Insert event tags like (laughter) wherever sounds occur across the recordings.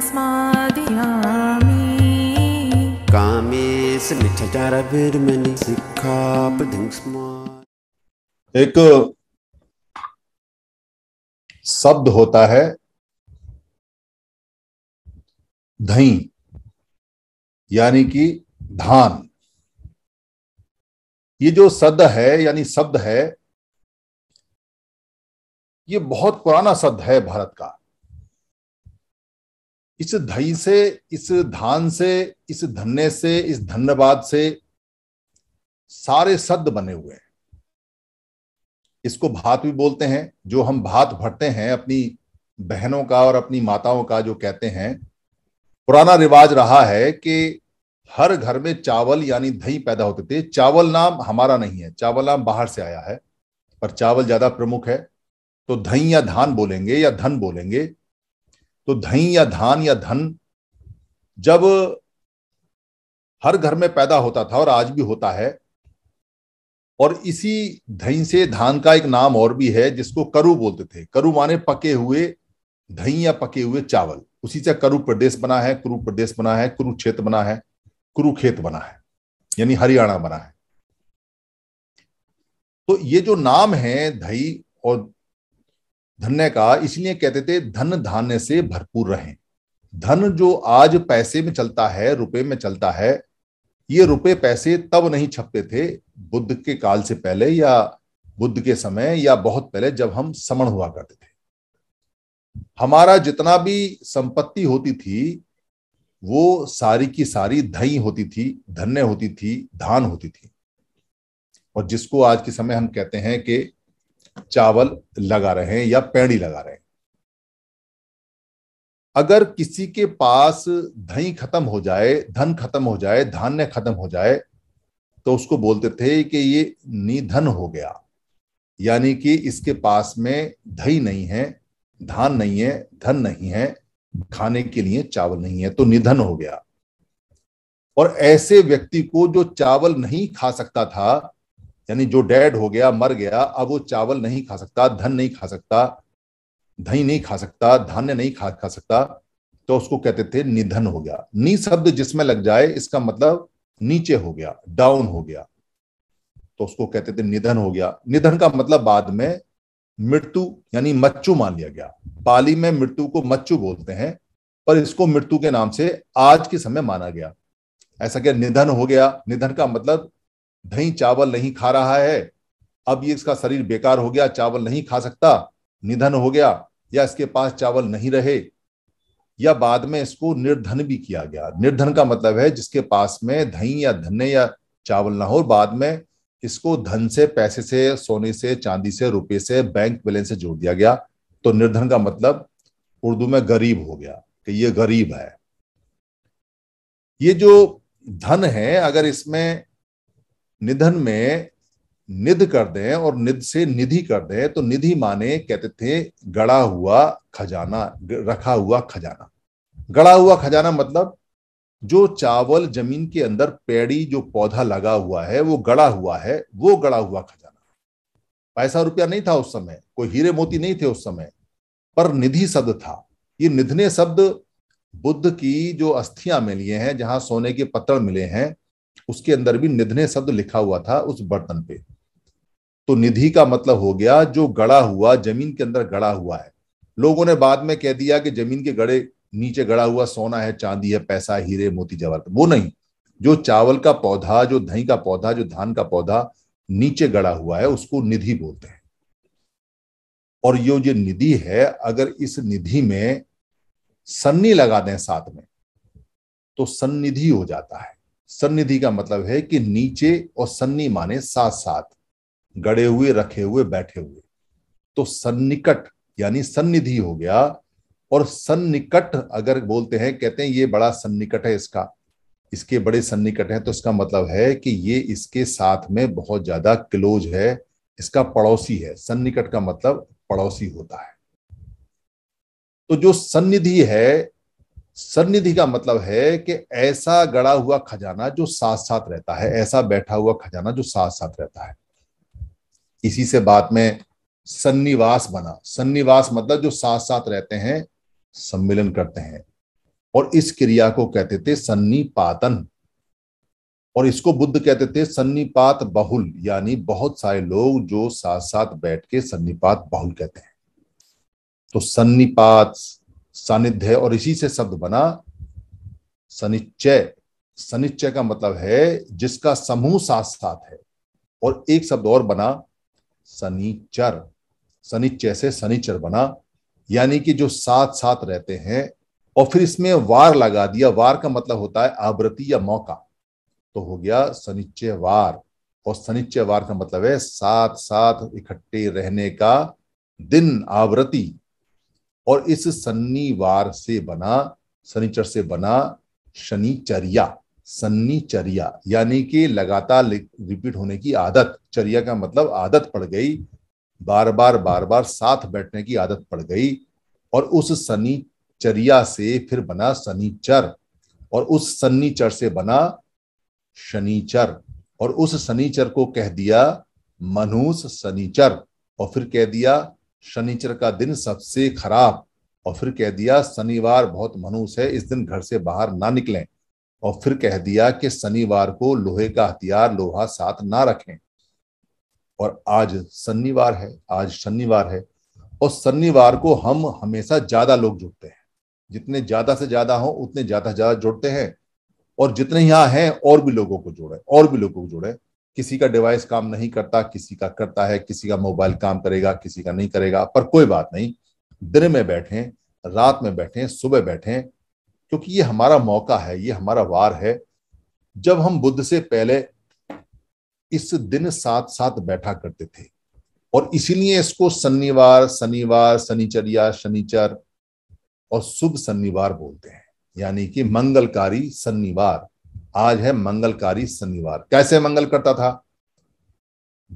स्मादयामि स्मा एक शब्द होता है धई यानी कि धान। ये जो शब्द है यानी शब्द है ये बहुत पुराना शब्द है भारत का। इस धई से, इस धान से, इस धन्य से, इस धन्यवाद से सारे शब्द बने हुए हैं। इसको भात भी बोलते हैं, जो हम भात भरते हैं अपनी बहनों का और अपनी माताओं का जो कहते हैं, पुराना रिवाज रहा है कि हर घर में चावल यानी दही पैदा होते थे। चावल नाम हमारा नहीं है, चावल नाम बाहर से आया है, पर चावल ज़्यादा प्रमुख है। तो दही या धान बोलेंगे या धन बोलेंगे। तो दही या धान या धन जब हर घर में पैदा होता था और आज भी होता है, और इसी दही से धान का एक नाम और भी है जिसको करु बोलते थे। करु माने पके हुए दही या पके हुए चावल। उसी से करु प्रदेश बना है, कुरु प्रदेश बना है कुरुक्षेत्र बना है कुरुखेत बना है, यानी हरियाणा बना है। तो ये जो नाम है धई और धन्य का इसलिए कहते थे, धन धान्य से भरपूर रहे। धन जो आज पैसे में चलता है, रुपए में चलता है, ये रुपए पैसे तब नहीं छपते थे, बुद्ध के काल से पहले या बुद्ध के समय या बहुत पहले जब हम समण हुआ करते थे। हमारा जितना भी संपत्ति होती थी, वो सारी की सारी धई होती थी, धन्य होती थी, धान होती थी। और जिसको आज के समय हम कहते हैं कि चावल लगा रहे हैं या पेड़ी लगा रहे हैं। अगर किसी के पास दही खत्म हो जाए, धन खत्म हो जाए, धान्य खत्म हो जाए तो उसको बोलते थे कि ये निधन हो गया। यानी कि इसके पास में दही नहीं है, धान नहीं है, धन नहीं है, खाने के लिए चावल नहीं है तो निधन हो गया। और ऐसे व्यक्ति को जो चावल नहीं खा सकता था यानी जो डेड हो गया, मर गया, अब वो चावल नहीं खा सकता, धन नहीं खा सकता दही नहीं खा सकता, धान्य नहीं खा खा सकता तो उसको कहते थे निधन हो गया। नी शब्द जिसमें लग जाए, इसका मतलब नीचे हो गया डाउन हो गया। तो उसको कहते थे निधन हो गया। निधन का मतलब बाद में मृत्यु, यानी मच्चू मान लिया गया। पाली में मृत्यु को मच्चू बोलते हैं, पर इसको मृत्यु के नाम से आज के समय माना गया। ऐसा क्या निधन हो गया? निधन का मतलब दही चावल नहीं खा रहा है। अब ये इसका शरीर बेकार हो गया, चावल नहीं खा सकता, निधन हो गया, या इसके पास चावल नहीं रहे, या बाद में इसको निर्धन भी किया गया। निर्धन का मतलब है जिसके पास में दही या धन्य या चावल ना हो, बाद में इसको धन से, पैसे से, सोने से, चांदी से, रुपए से, बैंक बैलेंस से जोड़ दिया गया। तो निर्धन का मतलब उर्दू में गरीब हो गया, कि ये गरीब है। ये जो धन है, अगर इसमें निधन में निध कर दें और निध से निधि कर दें तो निधि माने, कहते थे, गड़ा हुआ खजाना रखा हुआ खजाना। गड़ा हुआ खजाना मतलब जो चावल ज़मीन के अंदर पेड़ी, जो पौधा लगा हुआ है, वो गड़ा हुआ है, वो गड़ा हुआ खजाना। पैसा रुपया नहीं था उस समय, कोई हीरे मोती नहीं थे उस समय, पर निधि शब्द था। ये निधने शब्द बुद्ध की जो अस्थियाँ मिली हैं, जहाँ सोने के पत्थर मिले हैं उसके अंदर भी निधने शब्द लिखा हुआ था उस बर्तन पे। तो निधि का मतलब हो गया जो गड़ा हुआ, ज़मीन के अंदर गड़ा हुआ है। लोगों ने बाद में कह दिया कि ज़मीन के गड़े नीचे गड़ा हुआ सोना है, चांदी है, पैसा, हीरे, मोती जवाहर वो नहीं। जो चावल का पौधा, जो दही का पौधा, जो धान का पौधा नीचे गड़ा हुआ है, उसको निधि बोलते हैं। और ये जो निधि है, अगर इस निधि में सन्नी लगा दें साथ में तो सन्निधि हो जाता है। सन्निधि का मतलब है कि नीचे और सन्नी माने साथ साथ गड़े हुए, रखे हुए, बैठे हुए। तो सन्निकट यानी सन्निधि हो गया और सन्निकट अगर बोलते हैं, कहते हैं ये बड़ा सन्निकट है इसका। इसके बड़े सन्निकट है तो इसका मतलब है कि ये इसके साथ में बहुत ज़्यादा क्लोज है, इसका पड़ोसी है। सन्निकट का मतलब पड़ोसी होता है। तो जो सन्निधि है सन्निधि का मतलब है कि ऐसा गड़ा हुआ खजाना जो साथ साथ रहता है, ऐसा बैठा हुआ खजाना जो साथ साथ रहता है। इसी से बात में सन्निवास बना। सन्निवास मतलब जो साथ साथ रहते हैं, सम्मिलन करते हैं। और इस क्रिया को कहते थे सन्निपातन। और इसको बुद्ध कहते थे सन्निपात बहुल, यानी बहुत सारे लोग जो साथ साथ बैठ के सन्निपात बहुल कहते हैं। तो सन्निपात सानिध्य और इसी से शब्द बना सनिश्चय सनिश्चय का मतलब है जिसका समूह साथ साथ है और एक शब्द और बना सनिचर। सनिच्चय से सनिचर बना, यानी कि जो साथ साथ रहते हैं और फिर इसमें वार लगा दिया। वार का मतलब होता है आवृत्ति या मौका। तो हो गया सनिश्चय वार और सनिश्चय वार का मतलब है साथ साथ इकट्ठे रहने का दिन, आवृत्ति। और इस शनिवार से बना, शनिचर से बना शनिचर्या सन्नीचर्या यानी कि लगातार रिपीट होने की आदत। चर्या का मतलब आदत पड़ गई बार बार बार बार साथ बैठने की आदत पड़ गई और उस शनिचर्या से फिर बना शनिचर और उस शनिचर से बना शनिचर और उस शनिचर को कह दिया मनुष शनिचर और फिर कह दिया शनिचर का दिन सबसे खराब। और फिर कह दिया, शनिवार बहुत मनुष्य है, इस दिन घर से बाहर ना निकलें। और फिर कह दिया कि शनिवार को लोहे का हथियार, लोहा साथ ना रखें। और आज शनिवार है, आज शनिवार है। और शनिवार को हम हमेशा ज़्यादा लोग जुड़ते हैं। जितने ज़्यादा से ज़्यादा हो, उतने ज़्यादा ज़्यादा जुड़ते हैं। और जितने यहाँ हैं, और भी लोगों को जोड़े, और भी लोगों को जोड़े। किसी का डिवाइस काम नहीं करता, किसी का करता है, किसी का मोबाइल काम करेगा, किसी का नहीं करेगा, पर कोई बात नहीं, दिन में बैठे, रात में बैठे, सुबह बैठे, क्योंकि ये हमारा मौका है, ये हमारा वार है। जब हम बुद्ध से पहले इस दिन साथ साथ बैठा करते थे, और इसीलिए इसको शनिवार शनिवार, शनिचर्या, शनिचर और शुभ शनिवार बोलते हैं, यानी कि मंगलकारी शनिवार। आज है मंगलकारी शनिवार। कैसे मंगल करता था?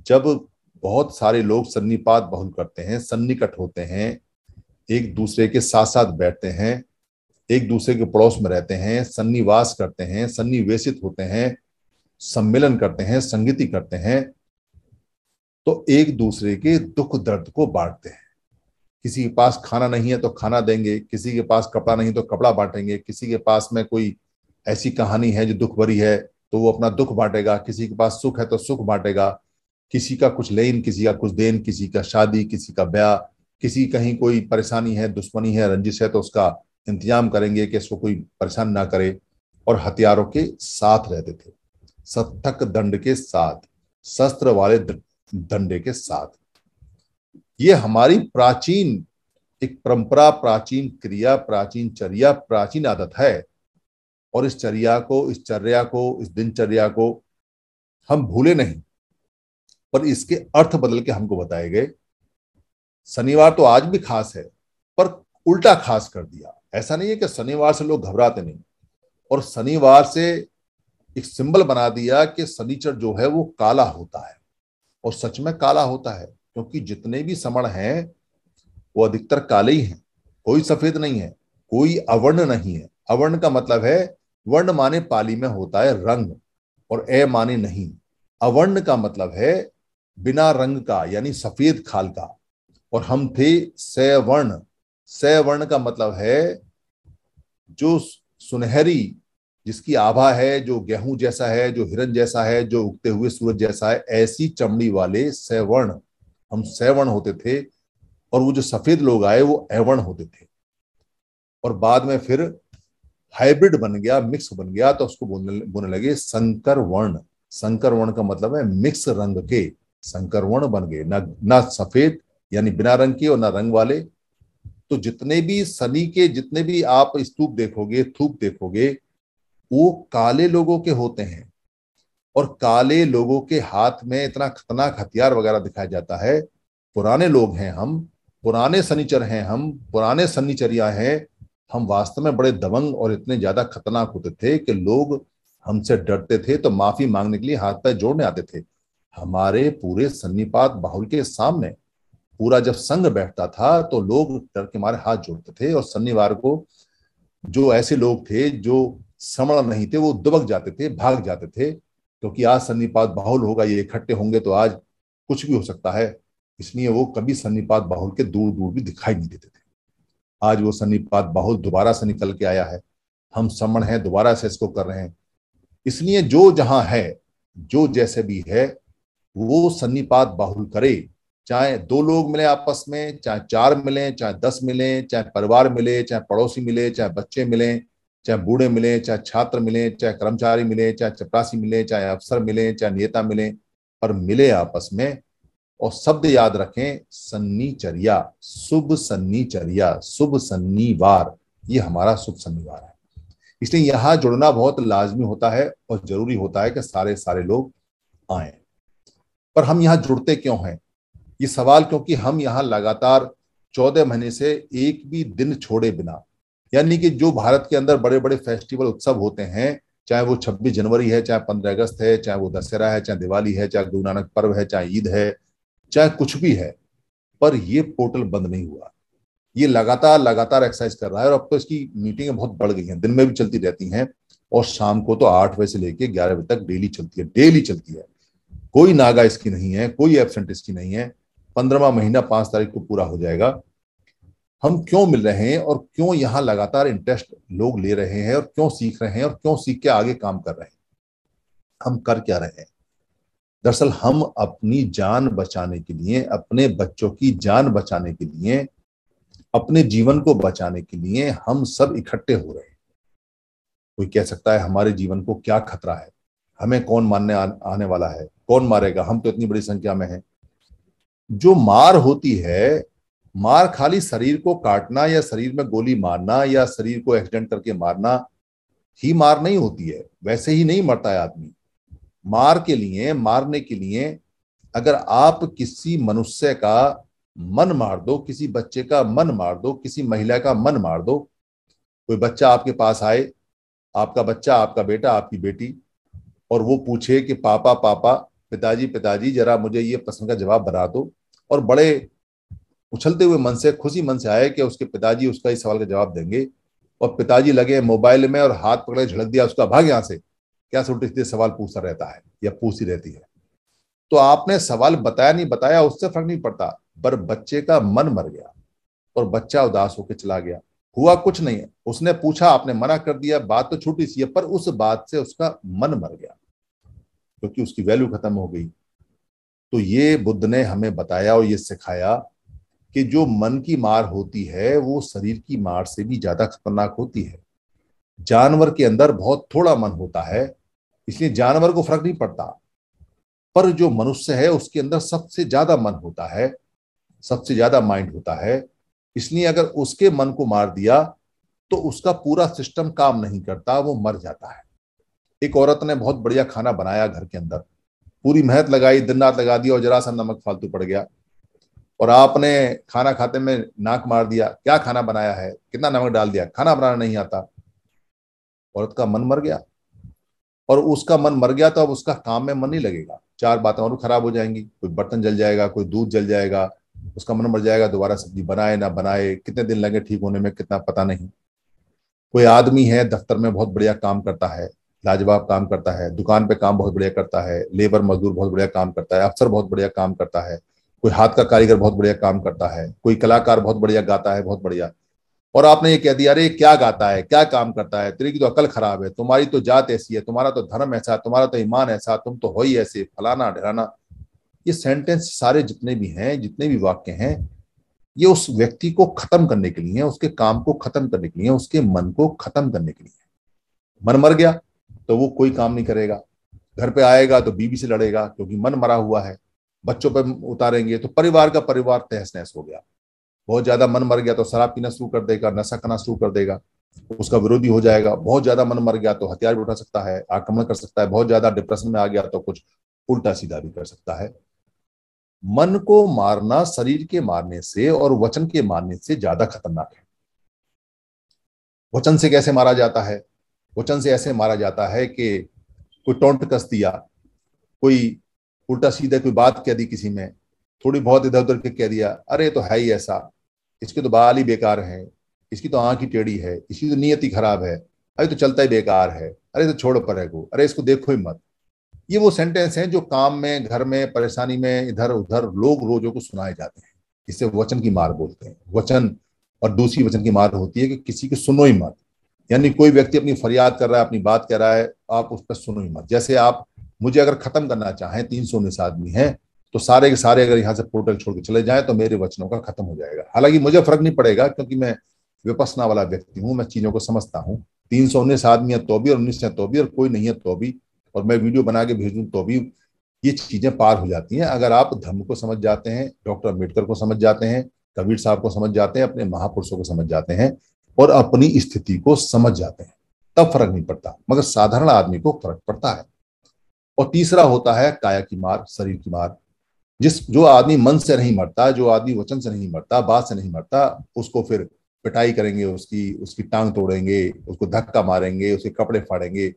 जब बहुत सारे लोग सन्निपात बहुल करते हैं, सन्निकट होते हैं, एक दूसरे के साथ साथ बैठते हैं, एक दूसरे के पड़ोस में रहते हैं, सन्निवास करते हैं, सन्निवेशित होते हैं, सम्मेलन करते हैं, संगीति करते हैं तो एक दूसरे के दुख दर्द को बांटते हैं। किसी के पास खाना नहीं है तो खाना देंगे, किसी के पास कपड़ा नहीं तो कपड़ा बांटेंगे, किसी के पास में कोई ऐसी कहानी है जो दुख भरी है तो वो अपना दुख बांटेगा। किसी के पास सुख है तो सुख बांटेगा। किसी का कुछ लेन, किसी का कुछ देन, किसी का शादी, किसी का ब्याह, किसी कहीं कोई परेशानी है, दुश्मनी है, रंजिश है तो उसका इंतज़ाम करेंगे कि इसको कोई परेशान ना करे और हथियारों के साथ रहते थे। सत्थक दंड के साथ, शस्त्र वाले दंडे के साथ। ये हमारी प्राचीन, एक परंपरा, प्राचीन क्रिया, प्राचीन चर्या, प्राचीन आदत है। और इस चर्या को, इस चर्या को, इस दिनचर्या को हम भूले नहीं। पर इसके अर्थ बदल के हमको बताए गए। शनिवार तो आज भी खास है, पर उल्टा खास कर दिया। ऐसा नहीं है कि शनिवार से लोग घबराते नहीं। और शनिवार से एक सिंबल बना दिया कि शनिचर जो है वो काला होता है। और सच में काला होता है, क्योंकि जितने भी समण हैं, वो अधिकतर काले ही हैं। कोई सफ़ेद नहीं है, कोई अवर्ण नहीं है। अवर्ण का मतलब है वर्ण माने पाली में होता है रंग और ए माने नहीं। अवर्ण का मतलब है बिना रंग का, यानी सफ़ेद खाल का। और हम थे सवर्ण। सवर्ण का मतलब है जो सुनहरी, जिसकी आभा है, जो गेहूँ जैसा है, जो हिरन जैसा है, जो उगते हुए सूरज जैसा है, ऐसी चमड़ी वाले सवर्ण। हम सवर्ण होते थे और वो जो सफ़ेद लोग आए, वो एवर्ण होते थे। और बाद में फिर हाइब्रिड बन गया, मिक्स बन गया तो उसको बोलने बोलने लगे संकर वर्ण। संकर वर्ण का मतलब है मिक्स रंग के। संकर वर्ण बन गए, ना ना सफ़ेद, यानी बिना रंग के और ना रंग वाले। तो जितने भी सनी के, जितने भी आप स्तूप देखोगे थूप देखोगे, वो काले लोगों के होते हैं। और काले लोगों के हाथ में इतना खतरनाक हथियार वगैरह दिखाया जाता है। पुराने लोग हैं हम, पुराने सनीचर हैं हम, पुराने सनीचरिया हैं। हम वास्तव में बड़े दबंग और इतने ज़्यादा खतरनाक होते थे कि लोग हमसे डरते थे तो माफ़ी मांगने के लिए हाथ पैर जोड़ने आते थे। हमारे पूरे सन्निपात बाहुल के सामने पूरा जब संघ बैठता था तो लोग डर के मारे हाथ जोड़ते थे और शनिवार को जो ऐसे लोग थे, जो समण नहीं थे, वो दुबक जाते थे, भाग जाते थे, क्योंकि तो आज सन्निपात बाहुल होगा, ये इकट्ठे होंगे तो आज कुछ भी हो सकता है। इसलिए वो कभी सन्निपात बाहुल के दूर दूर भी दिखाई नहीं देते थे। आज वो सन्निपात बाहुल दोबारा से निकल के आया है हम समण हैं दोबारा से इसको कर रहे हैं इसलिए जो जहाँ है जो जैसे भी है वो सन्निपात बाहुल करे चाहे दो लोग मिले आपस में चाहे चार मिले चाहे दस मिले चाहे परिवार मिले चाहे पड़ोसी मिले चाहे बच्चे मिले चाहे बूढ़े मिले चाहे छात्र मिले चाहे कर्मचारी मिले चाहे चपरासी मिले चाहे अफसर मिले चाहे नेता मिले पर मिले आपस में और शब्द याद रखें, सन्नीचर्या, शुभ सन्नीचर्या, शुभ सन्नीवार, ये हमारा शुभ सन्नीवार है। इसलिए यहाँ जुड़ना बहुत लाजमी होता है और ज़रूरी होता है कि सारे सारे लोग आए। पर हम यहाँ जुड़ते क्यों हैं? ये सवाल क्योंकि हम यहाँ लगातार चौदह महीने से एक भी दिन छोड़े बिना, यानी कि जो भारत के अंदर बड़े बड़े फेस्टिवल उत्सव होते हैं, चाहे वो 26 जनवरी है, चाहे 15 अगस्त है, चाहे वो दशहरा है, चाहे दिवाली है, चाहे गुरु नानक पर्व है, चाहे ईद है चाहे कुछ भी है, पर ये पोर्टल बंद नहीं हुआ। ये लगातार लगातार एक्सरसाइज कर रहा है और अब तो इसकी मीटिंगें बहुत बढ़ गई हैं। दिन में भी चलती रहती हैं और शाम को तो आठ बजे से लेकर ग्यारह बजे तक डेली चलती है डेली चलती है। कोई नागा इसकी नहीं है, कोई एबसेंट इसकी नहीं है। पंद्रहवा महीना पाँच तारीख को पूरा हो जाएगा। हम क्यों मिल रहे हैं और क्यों यहाँ लगातार इंटरेस्ट लोग ले रहे हैं और क्यों सीख रहे हैं और क्यों सीख के आगे काम कर रहे हैं? हम कर क्या रहे हैं? दरअसल हम अपनी जान बचाने के लिए अपने बच्चों की जान बचाने के लिए अपने जीवन को बचाने के लिए हम सब इकट्ठे हो रहे हैं। कोई कह सकता है हमारे जीवन को क्या खतरा है? हमें कौन मारने आ, आने वाला है? कौन मारेगा? हम तो इतनी बड़ी संख्या में हैं। जो मार होती है मार खाली शरीर को काटना या शरीर में गोली मारना या शरीर को एक्सीडेंट करके मारना ही मार नहीं होती है। वैसे ही नहीं मरता है आदमी। मार के लिए, मारने के लिए अगर आप किसी मनुष्य का मन मार दो, किसी बच्चे का मन मार दो, किसी महिला का मन मार दो, कोई बच्चा आपके पास आए, आपका बच्चा, आपका बेटा, आपकी बेटी, और वो पूछे कि, पापा पापा, पिताजी पिताजी, जरा मुझे ये प्रश्न का जवाब बना दो। और बड़े उछलते हुए मन से, खुशी मन से आए कि उसके पिताजी उसका इस सवाल का जवाब देंगे। और पिताजी लगे मोबाइल में और हाथ पकड़े झड़क दिया, उसका भाग यहाँ से। क्या उल्टी सवाल पूछता रहता है या पूछती रहती है? तो आपने सवाल बताया नहीं, बताया, उससे फ़र्क नहीं पड़ता। पर बच्चे का मन मर गया और बच्चा उदास होकर चला गया। हुआ कुछ नहीं है उसने पूछा, आपने मना कर दिया, बात तो छोटी सी है, पर उस बात से उसका मन मर गया, क्योंकि उसकी वैल्यू खत्म हो गई। तो ये बुद्ध ने हमें बताया और ये सिखाया कि जो मन की मार होती है, वो शरीर की मार से भी ज़्यादा खतरनाक होती है। जानवर के अंदर बहुत थोड़ा मन होता है इसलिए जानवर को फ़र्क नहीं पड़ता। पर जो मनुष्य है, उसके अंदर सबसे ज़्यादा मन होता है, सबसे ज़्यादा माइंड होता है। इसलिए अगर उसके मन को मार दिया तो उसका पूरा सिस्टम काम नहीं करता, वो मर जाता है। एक औरत ने बहुत बढ़िया खाना बनाया घर के अंदर। पूरी मेहनत लगाई, दिन रात लगा दिया और जरा सा नमक फालतू पड़ गया। और आपने खाना खाते में नाक मार दिया, क्या खाना बनाया है? कितना नमक डाल दिया? खाना बनाना नहीं आता। औरत का मन मर गया। और उसका मन मर गया तो अब उसका काम में मन नहीं लगेगा। चार बातें और खराब हो जाएँगी, कोई बर्तन जल जाएगा, कोई दूध जल जाएगा, उसका मन मर जाएगा, दोबारा सब्ज़ी बनाए ना बनाए, कितने दिन लगे ठीक होने में, कितना पता नहीं। कोई आदमी है, दफ्तर में बहुत बढ़िया काम करता है, लाजवाब काम करता है, दुकान पे काम बहुत बढ़िया करता है, लेबर मजदूर बहुत बढ़िया काम करता है, अफसर बहुत बढ़िया काम करता है, कोई हाथ का कारीगर बहुत बढ़िया काम करता है, कोई कलाकार बहुत बढ़िया गाता है, बहुत बढ़िया। और आपने ये कह दिया, अरे, क्या गाता है? क्या काम करता है? तेरी की तो अकल खराब है, तुम्हारी तो जात ऐसी है, तुम्हारा तो धर्म ऐसा है, तुम्हारा तो ईमान ऐसा तुम तो हो ही ऐसे, फलाना ढराना ये सेंटेंस सारे जितने भी हैं, जितने भी वाक्य हैं, ये उस व्यक्ति को खत्म करने के लिए, उसके काम को खत्म करने के लिए, उसके मन को खत्म करने के लिए। मन मर गया तो वो कोई काम नहीं करेगा। घर पे आएगा तो बीबी से लड़ेगा, क्योंकि मन मरा हुआ है। बच्चों पर उतारेंगे तो परिवार का परिवार तहस नहस हो गया। बहुत ज़्यादा मन मर गया तो शराब पीना शुरू कर देगा, नशा करना शुरू कर देगा, उसका विरोधी हो जाएगा, बहुत ज़्यादा मन मर गया तो हथियार भी उठा सकता है, आक्रमण कर सकता है, बहुत ज़्यादा डिप्रेशन में आ गया तो कुछ उल्टा सीधा भी कर सकता है। मन को मारना शरीर के मारने से और वचन के मारने से ज़्यादा खतरनाक है। वचन से कैसे मारा जाता है? वचन से ऐसे मारा जाता है कि कोई टोंट कस दिया, कोई उल्टा सीधा कोई बात कह दी किसी में, थोड़ी बहुत इधर उधर के कह दिया, अरे तो है ही ऐसा। इसके तो बाल ही बेकार है, इसकी तो आँख ही टेढ़ी है, इसकी तो नीयत ही खराब है, अरे तो चलता ही बेकार है, अरे तो छोड़ो पर है को अरे इसको देखो ही मत। ये वो सेंटेंस हैं जो काम में, घर में, परेशानी में, इधर उधर लोग रोजों को सुनाए जाते हैं इसे वचन की मार बोलते हैं। वचन और दूसरी वचन की मार होती है कि किसी की सुनो ही मत। यानी कोई व्यक्ति अपनी फरियाद कर रहा है, अपनी बात कर रहा है, आप उस पर सुनो ही मत। जैसे आप, मुझे अगर खत्म करना चाहें, तीन सौ उन्नीस आदमी है तो सारे के सारे अगर यहाँ से पोर्टल छोड़ के चले जाएँ तो मेरे वचनों का खत्म हो जाएगा। हालाँकि मुझे फ़र्क नहीं पड़ेगा, क्योंकि मैं विपसना वाला व्यक्ति हूँ, मैं चीज़ों को समझता हूँ। तीन सौ उन्नीस आदमी है तो भी और उन्नीस है तो भी, और कोई नहीं है तो भी, और मैं वीडियो बना के भेज दूँ तो भी, ये चीज़ें पार हो जाती हैं। अगर आप धर्म को समझ जाते हैं, डॉक्टर अंबेडकर को समझ जाते हैं, कबीर साहब को समझ जाते हैं, अपने महापुरुषों को समझ जाते हैं, और अपनी स्थिति को समझ जाते हैं, तब फ़र्क नहीं पड़ता। मगर साधारण आदमी को फ़र्क पड़ता है। और तीसरा होता है काया की मार, शरीर की मार। जिस, जो आदमी मन से नहीं मरता, जो आदमी वचन से नहीं मरता, बात से नहीं मरता, उसको फिर पिटाई करेंगे, उसकी उसकी टांग तोड़ेंगे, उसको धक्का मारेंगे, उसके कपड़े फाड़ेंगे,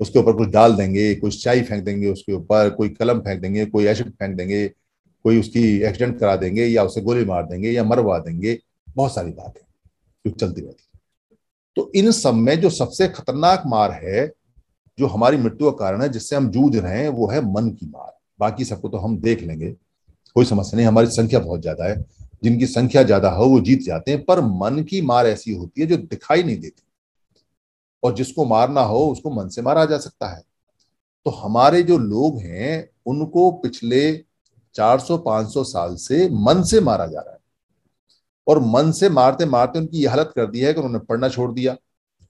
उसके ऊपर कुछ डाल देंगे कुछ चाय फेंक देंगे, उसके ऊपर कोई कलम फेंक देंगे, कोई एसिड फेंक देंगे, कोई उसकी एक्सीडेंट करा देंगे, या उसे गोली मार देंगे, या मरवा देंगे, बहुत सारी बातें जो चलती रहती तो इन सब में जो सबसे खतरनाक मार है, जो हमारी मृत्यु का कारण है, जिससे हम जूझ रहे हैं, वो है मन की मार। बाकी सबको तो हम देख लेंगे। कोई समस्या नहीं, हमारी संख्या बहुत ज़्यादा है। जिनकी संख्या ज़्यादा हो, वो जीत जाते हैं, पर मन की मार ऐसी होती है जो दिखाई नहीं देती। और जिसको मारना हो, उसको मन से मारा जा सकता है। तो हमारे जो लोग हैं, उनको पिछले 400-500 साल से मन से मारा जा रहा है। और मन से मारते मारते उनकी यह हालत कर दी है कि उन्होंने पढ़ना छोड़ दिया,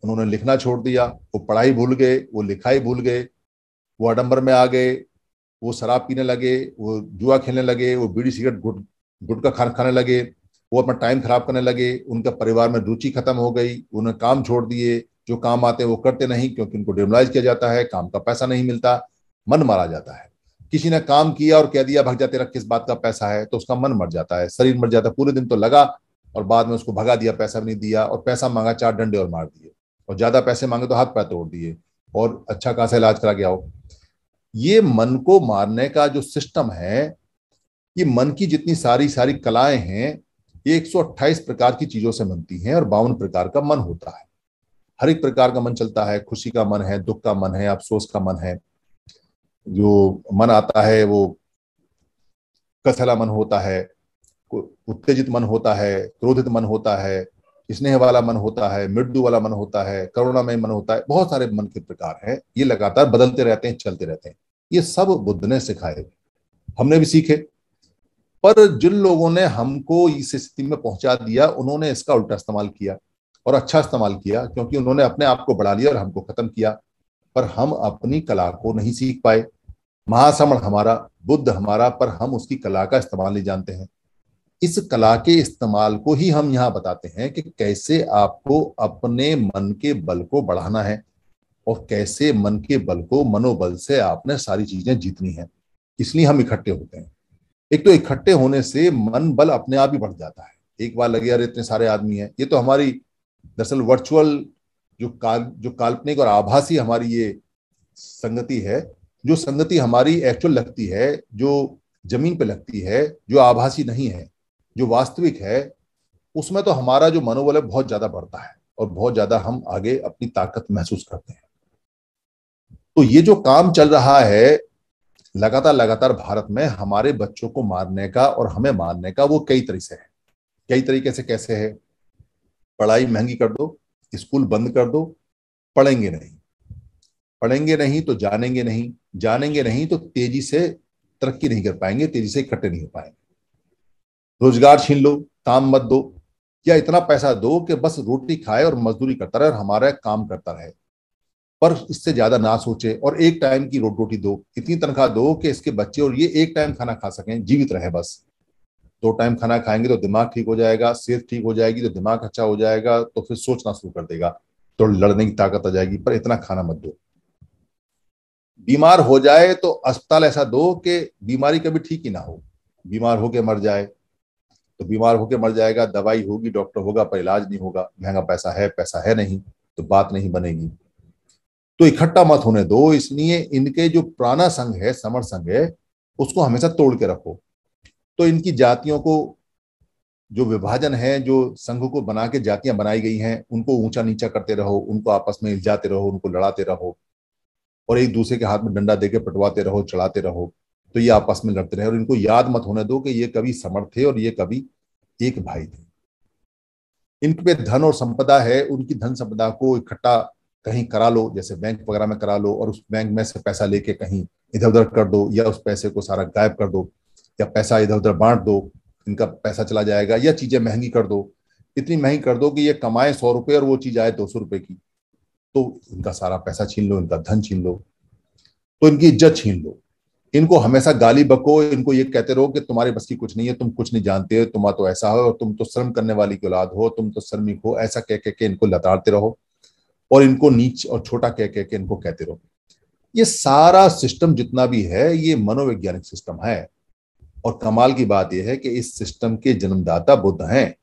उन्होंने लिखना छोड़ दिया, वो पढ़ाई भूल गए, वो लिखाई भूल गए, वो आडंबर में आ गए वो शराब पीने लगे, वो जुआ खेलने लगे, वो बीड़ी सिगरेट गुट गुटका खा खाने लगे, वो अपना टाइम खराब करने लगे, उनका परिवार में रुचि खत्म हो गई, उन्होंने काम छोड़ दिए, जो काम आते हैं वो करते नहीं, क्योंकि उनको डिमोलाइज किया जाता है, काम का पैसा नहीं मिलता, मन मारा जाता है। किसी ने काम किया और कह दिया, भग जाते रख, किस बात का पैसा है? तो उसका मन मर जाता है, शरीर मर जाता है, पूरे दिन तो लगा और बाद में उसको भगा दिया, पैसा भी नहीं दिया और पैसा मांगा, चार डंडे और मार दिए। और ज़्यादा पैसे मांगे तो हाथ पैर तोड़ दिए। और अच्छा खासा इलाज करा गया हो ये मन को मारने का जो सिस्टम है, ये मन की जितनी सारी सारी कलाएँ हैं ये 128 प्रकार की चीज़ों से बनती हैं और बावन प्रकार का मन होता है। हर एक प्रकार का मन चलता है, खुशी का मन है, दुख का मन है, अफसोस का मन है। जो मन आता है, वो कसला मन होता है उत्तेजित मन होता है, क्रोधित मन होता है स्नेह वाला मन होता है, मृदु वाला मन होता है, करुणामय मन होता है, बहुत सारे मन के प्रकार हैं। ये लगातार बदलते रहते हैं, चलते रहते हैं। ये सब बुद्ध ने सिखाए, हमने भी सीखे। पर जिन लोगों ने हमको इस स्थिति में पहुँचा दिया, उन्होंने इसका उल्टा इस्तेमाल किया और अच्छा इस्तेमाल किया, क्योंकि उन्होंने अपने आप को बढ़ा लिया और हमको खत्म किया। पर हम अपनी कला को नहीं सीख पाए। महासमण हमारा, बुद्ध हमारा, पर हम उसकी कला का इस्तेमाल नहीं जानते हैं। इस कला के इस्तेमाल को ही हम यहाँ बताते हैं कि कैसे आपको अपने मन के बल को बढ़ाना है। और कैसे मन के बल को मनोबल से आपने सारी चीज़ें जीतनी है। इसलिए हम इकट्ठे होते हैं। एक तो इकट्ठे होने से मन बल अपने आप ही बढ़ जाता है। एक बार लगे यार इतने सारे आदमी हैं। ये तो हमारी दरअसल वर्चुअल जो काल, जो काल्पनिक और आभासी हमारी ये संगति है, जो संगति हमारी एक्चुअल लगती है, जो ज़मीन पे लगती है, जो आभासी नहीं है, जो वास्तविक है, उसमें तो हमारा जो मनोबल है बहुत ज़्यादा बढ़ता है और बहुत ज़्यादा हम आगे अपनी ताकत महसूस करते हैं। तो ये जो काम चल रहा है, लगातार लगातार भारत में हमारे बच्चों को मारने का और हमें मारने का वो कई तरीके से है। कई तरीके से कैसे है? पढ़ाई महँगी कर दो, स्कूल बंद कर दो, पढ़ेंगे नहीं। पढ़ेंगे नहीं तो जानेंगे नहीं जानेंगे नहीं तो तेज़ी से तरक्की नहीं कर पाएँगे, तेज़ी से इकट्ठे नहीं हो पाएँगे। रोज़गार छीन लो, काम मत दो, या इतना पैसा दो कि बस रोटी खाए और मजदूरी करता रहे और हमारा काम करता रहे। पर इससे ज़्यादा ना सोचे और एक टाइम की रोटी दो। इतनी तनख्वाह दो कि इसके बच्चे और ये एक टाइम खाना खा सकें, जीवित रहे बस। दो टाइम खाना खाएँगे तो दिमाग ठीक हो जाएगा, सेहत ठीक हो जाएगी तो दिमाग अच्छा हो जाएगा तो फिर सोचना शुरू कर देगा। तो लड़ने की ताकत आ जाएगी, पर इतना खाना मत दो। बीमार हो जाए तो अस्पताल ऐसा दो कि बीमारी कभी ठीक ही ना हो। बीमार होके मर जाए। तो बीमार होके मर जाएगा, दवाई होगी, डॉक्टर होगा, पर इलाज नहीं होगा। महँगा पैसा है पैसा है नहीं तो बात नहीं बनेगी। तो इकट्ठा मत होने दो, इसलिए इनके जो पुराना संघ है, समर संघ है, उसको हमेशा तोड़ के रखो। तो इनकी जातियों को, जो विभाजन है, जो संघ को बना के जातियाँ बनाई गई हैं, उनको ऊँचा नीचा करते रहो, उनको आपस में इल्जाते रहो, उनको लड़ाते रहो, और एक दूसरे के हाथ में डंडा देके पटवाते रहो, चढ़ाते रहो तो ये आपस में लड़ते रहे। और इनको याद मत होने दो कि ये कभी समर्थ थे और ये कभी एक भाई थे। इनके पे धन और संपदा है, उनकी धन संपदा को इकट्ठा कहीं करा लो, जैसे बैंक वगैरह में करा लो और उस बैंक में से पैसा लेके कहीं इधर उधर कर दो या उस पैसे को सारा गायब कर दो या पैसा इधर उधर बांट दो, इनका पैसा चला जाएगा या चीज़ें महँगी कर दो। इतनी महँगी कर दो कि ये कमाए सौ रुपए और वो चीज़ आए दो सौ रुपए की। तो इनका सारा पैसा छीन लो, इनका धन छीन लो तो इनकी इज़्ज़त छीन लो। इनको हमेशा गाली बको, इनको ये कहते रहो कि तुम्हारे बस की कुछ नहीं है, तुम कुछ नहीं जानते हो तुम तो ऐसा हो और तुम तो शर्म करने वाली की औलाद हो, तुम तो शर्मिक हो, ऐसा कह कह के इनको लताड़ते रहो। और इनको नीच और छोटा कह कह के इनको कहते रहो। ये सारा सिस्टम जितना भी है, ये मनोवैज्ञानिक सिस्टम है। और कमाल की बात यह है कि इस सिस्टम के जन्मदाता बुद्ध हैं।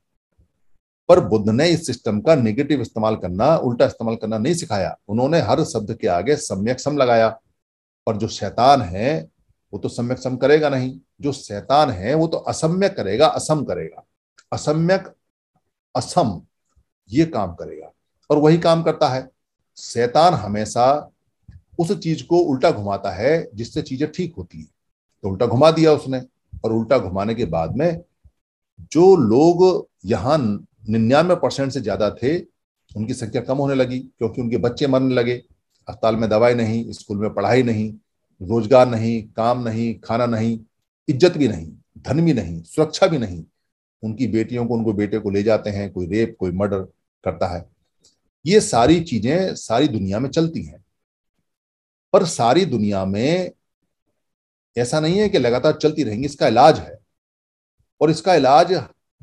पर बुद्ध ने इस सिस्टम का नेगेटिव इस्तेमाल करना, उल्टा इस्तेमाल करना नहीं सिखाया। उन्होंने हर शब्द के आगे सम्यक सम लगाया। और जो शैतान है, वो तो सम्यक सम करेगा नहीं। जो शैतान है, वो तो असम्यक करेगा, असम करेगा। असम्यक, असम, ये काम करेगा। और वही काम करता है। शैतान हमेशा उस चीज़ को उल्टा घुमाता है जिससे चीज़ें ठीक होती है। तो उल्टा घुमा दिया उसने और उल्टा घुमाने के बाद में जो लोग यहाँ निन्यानवे परसेंट से ज़्यादा थे, उनकी संख्या कम होने लगी क्योंकि उनके बच्चे मरने लगे। अस्पताल में दवाई नहीं, स्कूल में पढ़ाई नहीं, रोज़गार नहीं, काम नहीं, खाना नहीं, इज़्ज़त भी नहीं, धन भी नहीं, सुरक्षा भी नहीं। उनकी बेटियों को, उनको बेटे को ले जाते हैं, कोई रेप, कोई मर्डर करता है। ये सारी चीज़ें सारी दुनिया में चलती हैं। पर सारी दुनिया में ऐसा नहीं है कि लगातार चलती रहेंगी, इसका इलाज है। और इसका इलाज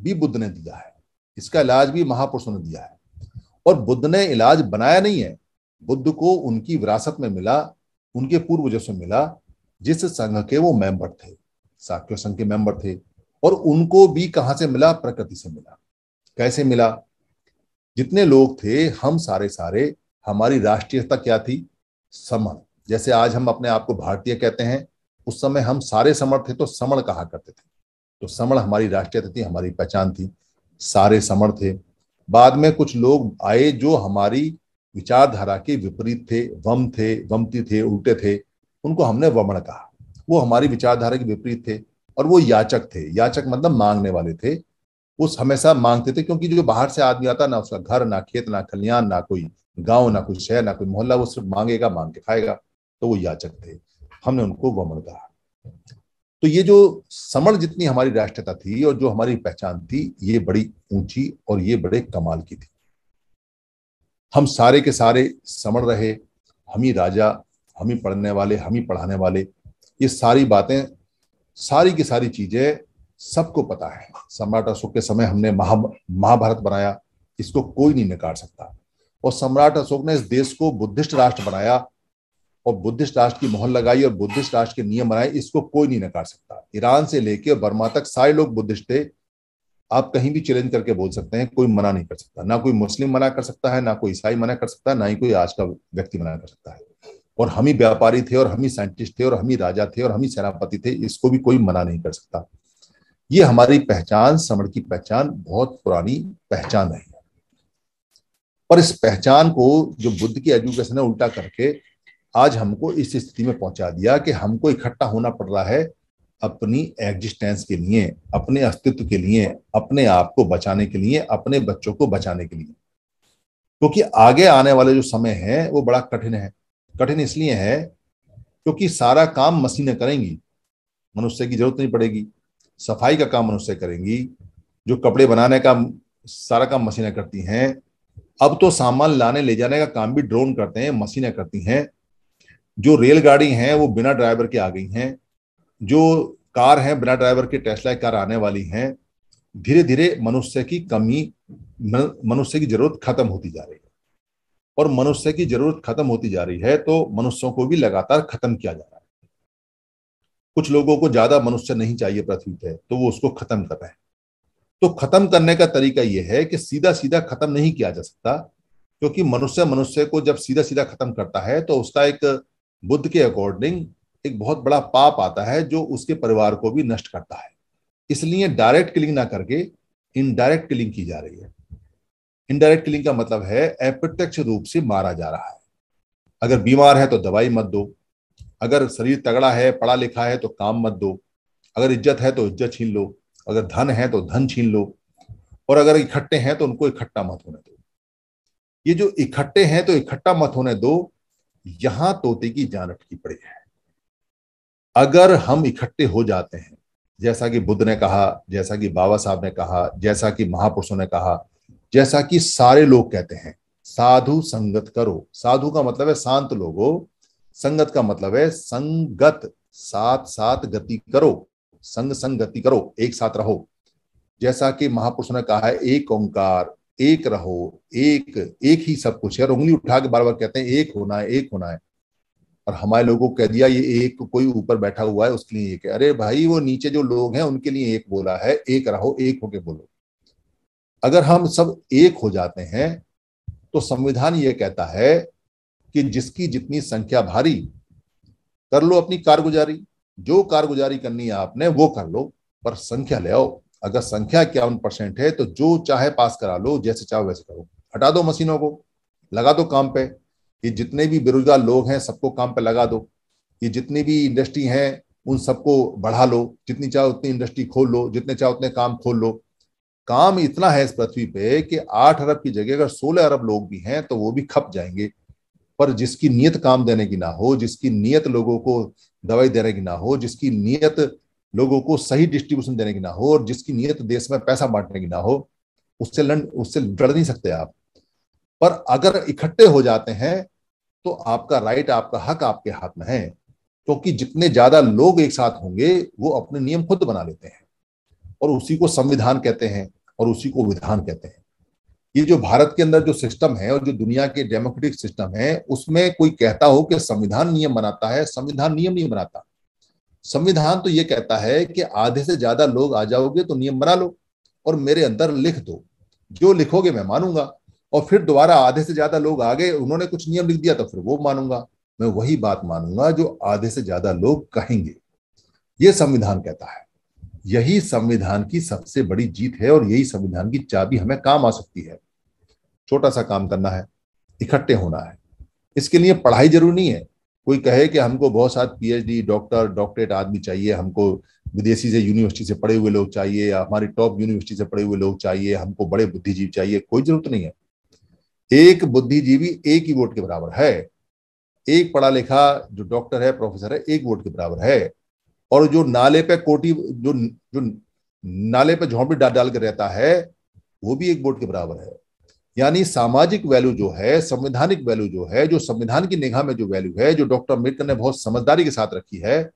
भी बुद्ध ने दिया है। इसका इलाज भी महापुरुषों ने दिया है। और बुद्ध ने इलाज बनाया नहीं है। बुद्ध को उनकी विरासत में मिला, उनके पूर्वजों से मिला, जिस संघ के वो मेंबर थे साक्य संघ के मेंबर थे। और उनको भी कहाँ से मिला? प्रकृति से मिला। कैसे मिला? जितने लोग थे, हम सारे सारे हमारी राष्ट्रीयता क्या थी? समण। जैसे आज हम अपने आप को भारतीय कहते हैं, उस समय हम सारे समण थे तो समण कहा करते थे? तो समण हमारी राष्ट्रीयता थी, हमारी पहचान थी। सारे समण थे। बाद में कुछ लोग आए जो हमारी विचारधारा के विपरीत थे, वम थे, वमती थे, उल्टे थे। उनको हमने वमण कहा। वो हमारी विचारधारा के विपरीत थे और वो याचक थे। याचक मतलब मांगने वाले थे। वो हमेशा मांगते थे, क्योंकि जो बाहर से आदमी आता ना, उसका घर, ना खेत, ना खलियान, ना कोई गाँव, ना कोई शहर, ना कोई मोहल्ला, वो सिर्फ़ मांगेगा, मांग के खाएगा तो वो याचक थे। हमने उनको वमन कहा। तो ये जो समण जितनी हमारी राष्ट्रता थी और जो हमारी पहचान थी, ये बड़ी ऊँची और ये बड़े कमाल की थी। हम सारे के सारे समण रहे, हम ही राजा, हम ही पढ़ने वाले, हम ही पढ़ाने वाले, ये सारी बातें, सारी की सारी चीज़ें सबको पता है। सम्राट अशोक के समय हमने महा महाभारत बनाया, इसको कोई नहीं नकार सकता। और सम्राट अशोक ने इस देश को बुद्धिस्ट राष्ट्र बनाया और बुद्धिस्ट राष्ट्र की मोहर लगाई और बुद्धिस्ट राष्ट्र के नियम बनाए, इसको कोई नहीं नकार सकता। ईरान से लेकर बर्मा तक सारे लोग बुद्धिस्ट थे। आप कहीं भी चैलेंज करके बोल सकते हैं, कोई मना नहीं कर सकता। ना कोई मुस्लिम मना कर सकता है, ना कोई ईसाई मना कर सकता है, ना ही कोई आज का व्यक्ति मना कर सकता है। और हम ही व्यापारी थे और हम ही साइंटिस्ट थे और हम ही राजा थे और हम ही सेनापति थे, इसको भी कोई मना नहीं कर सकता। ये हमारी पहचान समण की पहचान, बहुत पुरानी पहचान है। और इस पहचान को जो बुद्ध की एजुकेशन है, उल्टा करके आज हमको इस स्थिति में पहुँचा दिया कि हमको इकट्ठा होना पड़ रहा है अपनी एग्जिस्टेंस के लिए, अपने अस्तित्व के लिए, अपने आप को बचाने के लिए, अपने बच्चों को बचाने के लिए। क्योंकि तो आगे आने वाले जो समय है, वो बड़ा कठिन है। कठिन इसलिए है क्योंकि सारा काम मशीनें करेंगी। मनुष्य की ज़रूरत नहीं पड़ेगी। सफ़ाई का काम मनुष्य करेंगी, जो कपड़े बनाने का, सारा काम मशीनें करती हैं। अब तो सामान लाने, ले जाने का काम भी ड्रोन करते हैं, मशीनें करती हैं। जो रेलगाड़ी हैं, वो बिना ड्राइवर के आ गई हैं। जो कार हैं, बिना ड्राइवर के टेस्ला कार आने वाली हैं। धीरे धीरे मनुष्य की कमी मनुष्य की ज़रूरत खत्म होती जा रही है। और मनुष्य की ज़रूरत खत्म होती जा रही है तो मनुष्यों को भी लगातार खत्म किया जा रहा है कुछ लोगों को ज़्यादा मनुष्य नहीं चाहिए पृथ्वी पे तो वो उसको खत्म कर रहे हैं। तो खत्म करने का तरीका यह है कि सीधा सीधा खत्म नहीं किया जा सकता, क्योंकि मनुष्य मनुष्य को जब सीधा सीधा खत्म करता है तो उसका एक बुद्ध के अकॉर्डिंग एक बहुत बड़ा पाप आता है, जो उसके परिवार को भी नष्ट करता है। इसलिए डायरेक्ट किलिंग ना करके इनडायरेक्ट किलिंग की जा रही है। इनडायरेक्ट किलिंग का मतलब है अप्रत्यक्ष रूप से मारा जा रहा है। अगर बीमार है तो दवाई मत दो। अगर शरीर तगड़ा है, पढ़ा लिखा है तो काम मत दो। अगर इज़्ज़त है तो इज़्ज़त छीन लो। अगर धन है तो धन छीन लो। और अगर इकट्ठे हैं तो उनको इकट्ठा मत होने दो। ये जो इकट्ठे हैं तो इकट्ठा मत होने दो। यहाँ तोते की जान अटकी पड़ी है। अगर हम इकट्ठे हो जाते हैं, जैसा कि बुद्ध ने कहा, जैसा कि बाबा साहब ने कहा, जैसा कि महापुरुषों ने कहा, जैसा कि सारे लोग कहते हैं, साधु संगत करो। साधु का मतलब है शांत लोगो। संगत का मतलब है संगत, साथ साथ गति करो, संग संग गति करो, एक साथ रहो। जैसा कि महापुरुषों ने कहा है, एक ओंकार, एक रहो, एक एक ही सब कुछ है। और उंगली उठा के बार बार कहते हैं, एक होना है, एक होना है। और हमारे लोगों को कह दिया, ये एक कोई ऊपर बैठा हुआ है, उसके लिए एक है। अरे भाई, वो नीचे जो लोग हैं, उनके लिए एक बोला है, एक रहो, एक होके बोलो। अगर हम सब एक हो जाते हैं तो संविधान ये कहता है कि जिसकी जितनी संख्या भारी, कर लो अपनी कारगुजारी। जो कारगुजारी करनी है आपने, वो कर लो, पर संख्या ले आओ। अगर संख्या इक्यावन परसेंट है तो जो चाहे पास करा लो, जैसे चाहो वैसे करो। हटा दो मशीनों को, लगा दो काम पे ये जितने भी बेरोजगार लोग हैं, सबको काम पे लगा दो। ये जितनी भी इंडस्ट्री हैं, उन सबको बढ़ा लो। जितनी चाहो उतनी इंडस्ट्री खोल लो, जितने चाहो उतने काम खोल लो। काम इतना है इस पृथ्वी पे कि आठ अरब की जगह अगर सोलह अरब लोग भी हैं तो वो भी खप जाएँगे। पर जिसकी नियत काम देने की ना हो, जिसकी नियत लोगों को दवाई देने की ना हो, जिसकी नियत लोगों को सही डिस्ट्रीब्यूशन देने की ना हो, और जिसकी नियत देश में पैसा बांटने की ना हो, उससे लड़ उससे लड़ नहीं सकते आप। पर अगर इकट्ठे हो जाते हैं तो आपका राइट आपका हक आपके हाथ में है, क्योंकि तो जितने ज़्यादा लोग एक साथ होंगे, वो अपने नियम खुद बना लेते हैं, और उसी को संविधान कहते हैं, और उसी को विधान कहते हैं। ये जो भारत के अंदर जो सिस्टम है और जो दुनिया के डेमोक्रेटिक सिस्टम है, उसमें कोई कहता हो कि संविधान नियम बनाता है, संविधान नियम नहीं बनाता। संविधान तो ये कहता है कि आधे से ज़्यादा लोग आ जाओगे तो नियम बना लो और मेरे अंदर लिख दो। जो लिखोगे मैं मानूँगा और फिर दोबारा आधे से ज़्यादा लोग आ गए, उन्होंने कुछ नियम लिख दिया तो फिर वो मानूँगा। मैं वही बात मानूँगा जो आधे से ज़्यादा लोग कहेंगे। ये संविधान कहता है। यही संविधान की सबसे बड़ी जीत है और यही संविधान की चाबी हमें काम आ सकती है। छोटा सा काम करना है, इकट्ठे होना है। इसके लिए पढ़ाई ज़रूरी नहीं है। कोई कहे कि हमको बहुत सारे पीएचडी डॉक्टर डॉक्टरेट आदमी चाहिए, हमको विदेशी से यूनिवर्सिटी से पढ़े हुए लोग चाहिए या हमारी टॉप यूनिवर्सिटी से पढ़े हुए लोग चाहिए, हमको बड़े बुद्धिजीवी चाहिए, कोई ज़रूरत नहीं है। एक बुद्धिजीवी एक ही वोट के बराबर है। एक पढ़ा लिखा जो डॉक्टर है प्रोफेसर है, एक वोट के बराबर है। और जो नाले पे कोटी, जो जो नाले पे झोंपड़ी डाल डाल के रहता है, वो भी एक वोट के बराबर है। यानी सामाजिक वैल्यू जो है, संवैधानिक वैल्यू जो है, जो संविधान की निगाह में जो वैल्यू है, जो डॉक्टर अंबेडकर ने बहुत समझदारी के साथ रखी है,